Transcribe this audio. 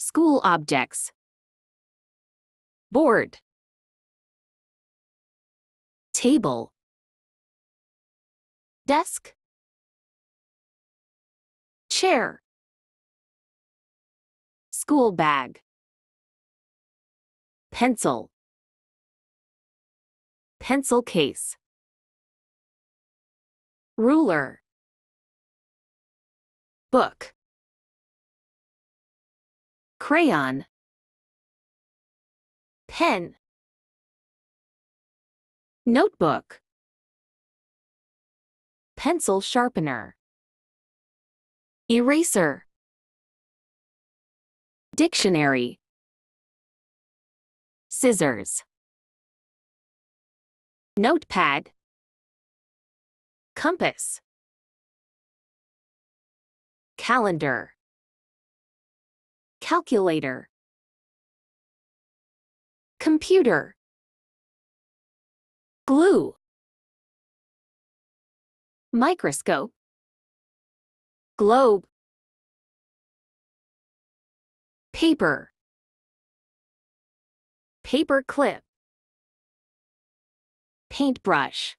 School objects. Board. Table. Desk. Chair. School bag. Pencil. Pencil case. Ruler. Book. Crayon. Pen. Notebook. Pencil sharpener. Eraser. Dictionary. Scissors. Notepad. Compass. Calendar. Calculator. Computer. Glue. Microscope. Globe. Paper. Paper clip. Paintbrush.